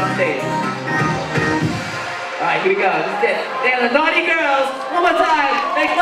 on stage. All right, here we go. That's it. They are the Naughty Girls. One more time. Thanks.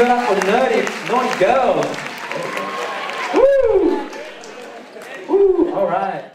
Up for nerdy, Naughty Girls. Woo! Woo, all right.